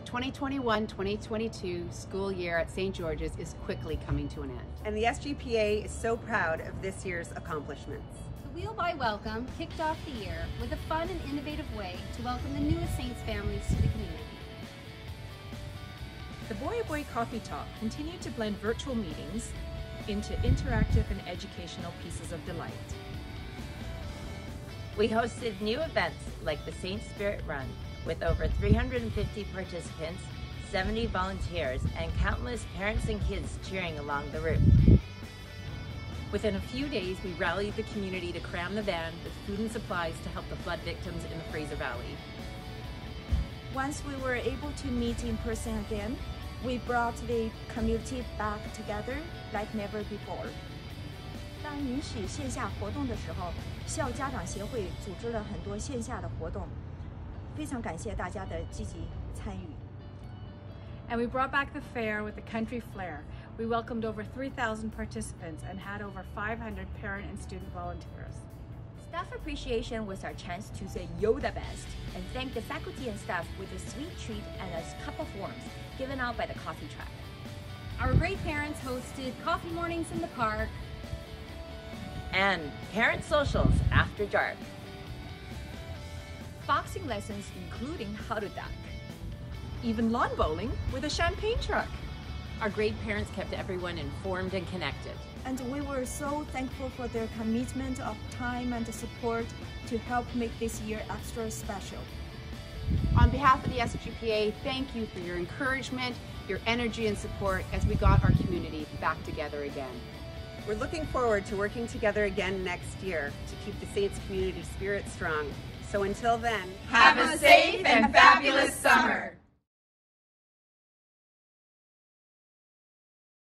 2021-2022 school year at St. George's is quickly coming to an end. And the SGPA is so proud of this year's accomplishments. The Wheel by Welcome kicked off the year with a fun and innovative way to welcome the newest Saints families to the community. The Boy A Boy Coffee Talk continued to blend virtual meetings into interactive and educational pieces of delight. We hosted new events like the Saint Spirit Run with over 350 participants, 70 volunteers, and countless parents and kids cheering along the route. Within a few days, we rallied the community to cram the van with food and supplies to help the flood victims in the Fraser Valley. Once we were able to meet in person again, we brought the community back together like never before. 当允许线下活动的时候，校家长协会组织了很多线下的活动，非常感谢大家的积极参与。And we brought back the fair with the country flair. We welcomed over 3,000 participants and had over 500 parent and student volunteers. Staff appreciation was our chance to say yo the best and thank the faculty and staff with a sweet treat and a cup of worms given out by the coffee track. Our great parents hosted coffee mornings in the park, and parent socials after dark. Boxing lessons including how to duck. Even lawn bowling with a champagne truck. Our great parents kept everyone informed and connected. And we were so thankful for their commitment of time and support to help make this year extra special. On behalf of the SGPA, thank you for your encouragement, your energy and support as we got our community back together again. We're looking forward to working together again next year to keep the Saints community spirit strong. So until then, have a safe and fabulous summer.